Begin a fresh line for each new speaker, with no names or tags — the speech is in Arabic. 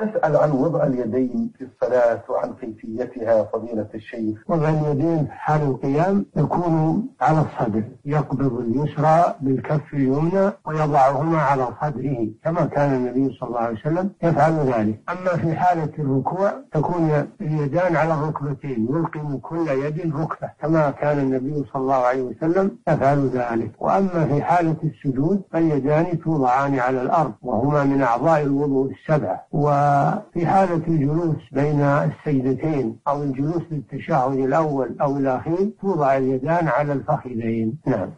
تسأل عن وضع اليدين في الصلاة وعن كيفيتها فضيلة الشيخ.
وضع اليدين حال القيام يكون على الصدر يقبض اليسرى بالكف اليمنى ويضعهما على صدره كما كان النبي صلى الله عليه وسلم يفعل ذلك. أما في حالة الركوع تكون اليدان على الركبتين يلقم كل يد ركبة كما كان النبي صلى الله عليه وسلم يفعل ذلك. وأما في حالة السجود فاليدان توضعان على الأرض وهما من أعضاء الوضوء السبعة وفي حالة الجلوس بين السجدتين أو الجلوس للتشهد الأول أو الأخير توضع اليدان على الفخذين. نعم.